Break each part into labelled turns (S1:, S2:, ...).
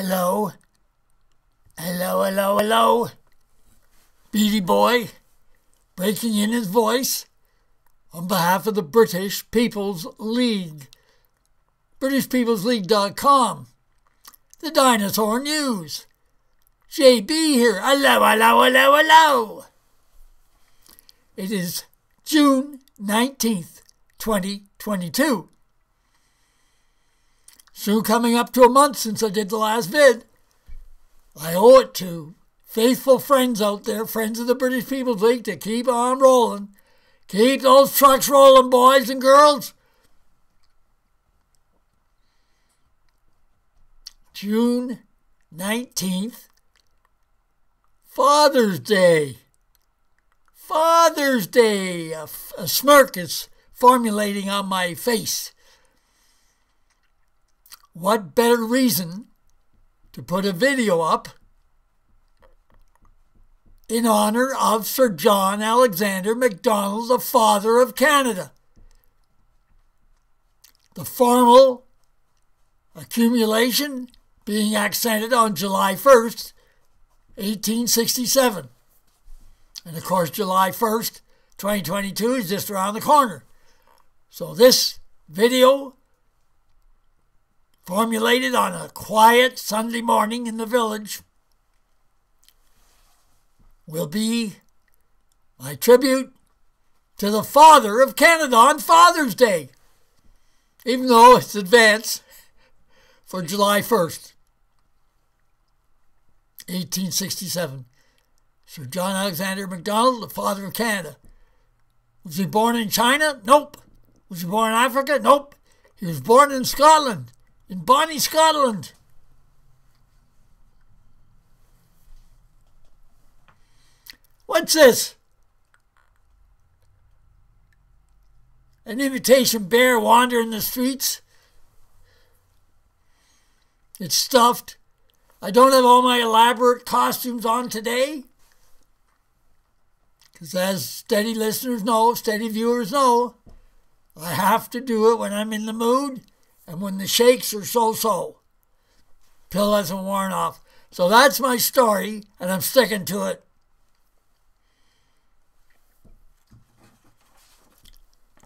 S1: Hello? Hello, hello, hello? Beady Boy, breaking in his voice on behalf of the British People's League. BritishPeoplesLeague.com. The Dinosaur News. JB here. Hello, hello, hello, hello. It is June 19th, 2022. Soon coming up to a month since I did the last vid. I owe it to faithful friends out there, friends of the British People's League, to keep on rolling. Keep those trucks rolling, boys and girls. June 19th, Father's Day. Father's Day. A, a smirk is formulating on my face. What better reason to put a video up in honor of Sir John Alexander Macdonald, the father of Canada? The formal accumulation being accented on July 1st, 1867. And of course, July 1st, 2022 is just around the corner. So this video formulated on a quiet Sunday morning in the village, will be my tribute to the father of Canada on Father's Day, even though it's advanced for July 1st, 1867. Sir John Alexander Macdonald, the father of Canada. Was he born in China? Nope. Was he born in Africa? Nope. He was born in Scotland in Bonnie, Scotland. What's this? An imitation bear wandering the streets? It's stuffed. I don't have all my elaborate costumes on today. Because as steady listeners know, steady viewers know, I have to do it when I'm in the mood and when the shakes are so so. Pill hasn't worn off. So that's my story, and I'm sticking to it.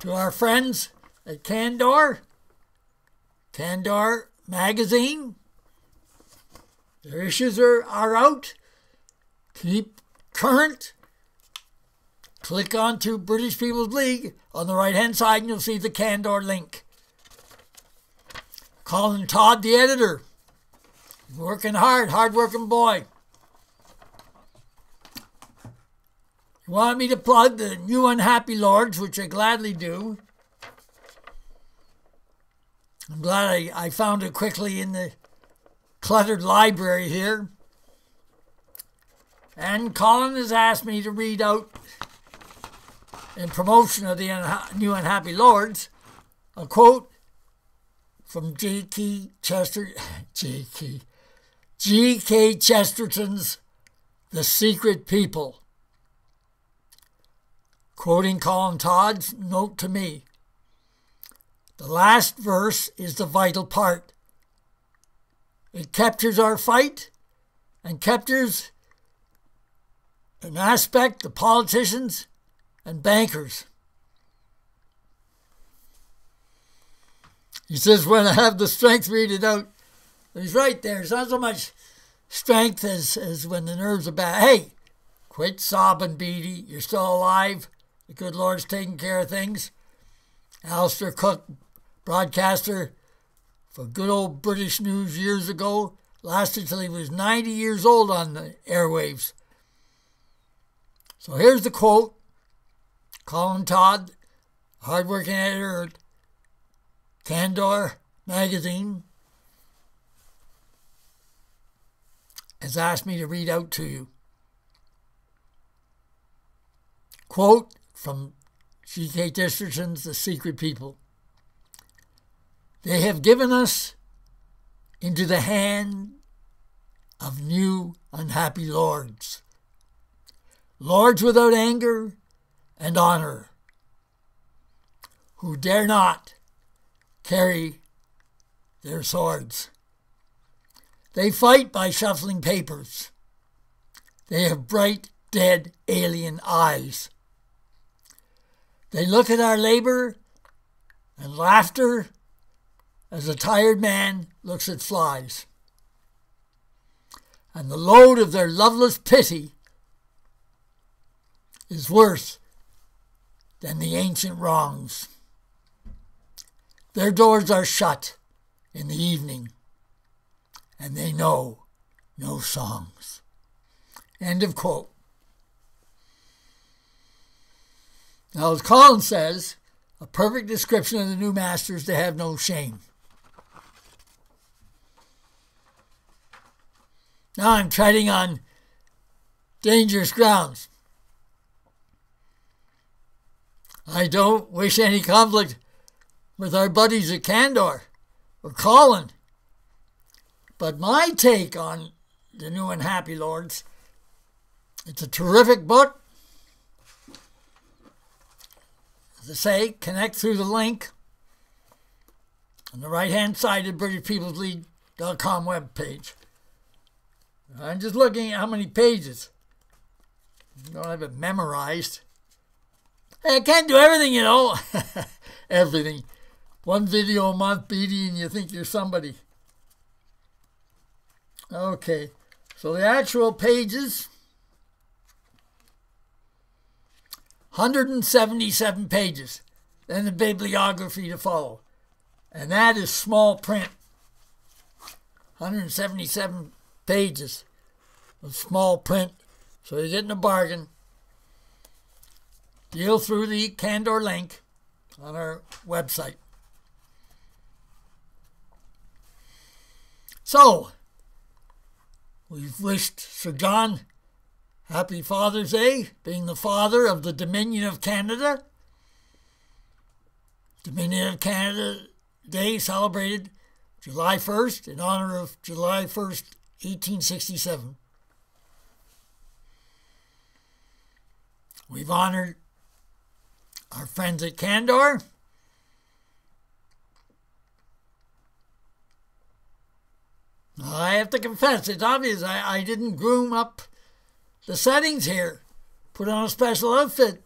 S1: To our friends at Candour, Candour Magazine, their issues are, are out. Keep current. Click on to British People's League on the right hand side, and you'll see the Candour link. Colin Todd, the editor. Working hard, hard-working boy. You want me to plug the new Unhappy Lords, which I gladly do. I'm glad I, I found it quickly in the cluttered library here. And Colin has asked me to read out, in promotion of the unha- new Unhappy Lords, a quote from G.K. Chester, G.K. G.K. Chesterton's The Secret People. Quoting Colin Todd's note to me The last verse is the vital part. It captures our fight and captures an aspect of politicians and bankers. He says, when I have the strength, read it out. He's right there. It's not so much strength as, as when the nerves are bad. Hey, quit sobbing, Beattie. You're still alive. The good Lord's taking care of things. Alistair Cooke, broadcaster for good old British News years ago, lasted till he was 90 years old on the airwaves. So here's the quote Colin Todd, hardworking editor Candour magazine has asked me to read out to you. Quote from G.K. Chesterton's The Secret People. They have given us into the hand of new unhappy lords, lords without anger and honor, who dare not carry their swords. They fight by shuffling papers. They have bright, dead, alien eyes. They look at our labor and laughter as a tired man looks at flies. And the load of their loveless pity is worse than the ancient wrongs. Their doors are shut in the evening, and they know no songs. End of quote. Now, as Colin says, a perfect description of the new masters to have no shame. Now I'm treading on dangerous grounds. I don't wish any conflict with our buddies at Candour or Colin. But my take on the new Unhappy Lords, it's a terrific book. As I say, connect through the link on the right hand side of BritishPeoplesLeague.com webpage. I'm just looking at how many pages. I don't have it memorized. I can't do everything, you know. everything. One video a month, BD, and you think you're somebody. Okay, so the actual pages 177 pages, then the bibliography to follow. And that is small print. 177 pages of small print. So you're getting a bargain. Deal through the Candour link on our website. So, we've wished Sir John happy Father's Day, being the father of the Dominion of Canada. Dominion of Canada Day celebrated July 1st in honor of July 1st, 1867. We've honored our friends at Candour. I have to confess, it's obvious I, I didn't groom up the settings here. Put on a special outfit.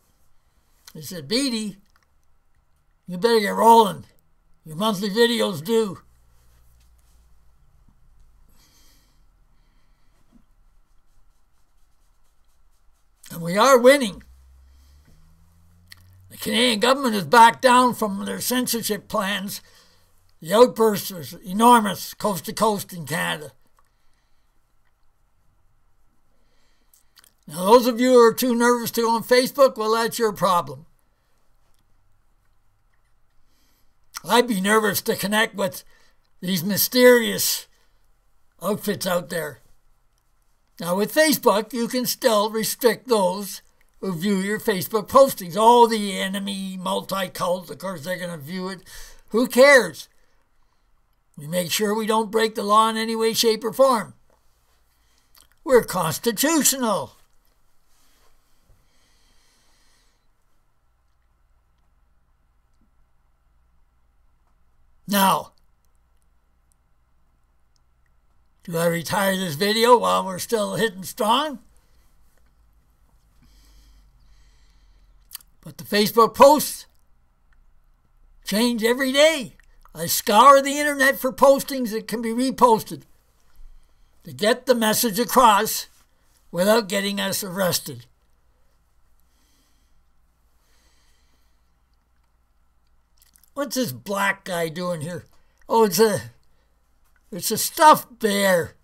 S1: He said, Beattie, you better get rolling. Your monthly videos due. And we are winning. The Canadian government has backed down from their censorship plans. The outburst was enormous, coast to coast in Canada. Now, those of you who are too nervous to go on Facebook, well, that's your problem. I'd be nervous to connect with these mysterious outfits out there. Now, with Facebook, you can still restrict those who view your Facebook postings. All the enemy multi cult, of course, they're going to view it. Who cares? We make sure we don't break the law in any way, shape, or form. We're constitutional. Now, do I retire this video while we're still hitting strong? But the Facebook posts change every day. I scour the internet for postings that can be reposted to get the message across without getting us arrested. What's this black guy doing here? Oh, it's a it's a stuffed bear.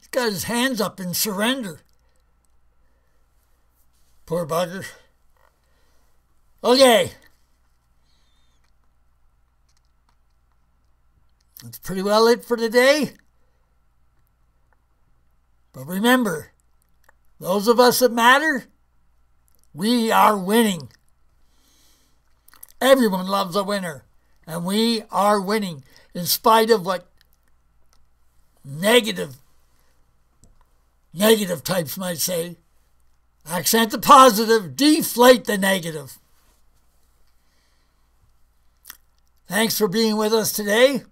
S1: He's got his hands up in surrender. Poor bugger. Okay. That's pretty well it for today. But remember, those of us that matter, we are winning. Everyone loves a winner, and we are winning in spite of what negative negative types might say. Accent the positive, deflate the negative. Thanks for being with us today.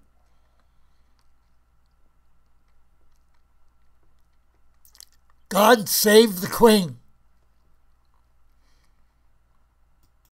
S1: God save the Queen.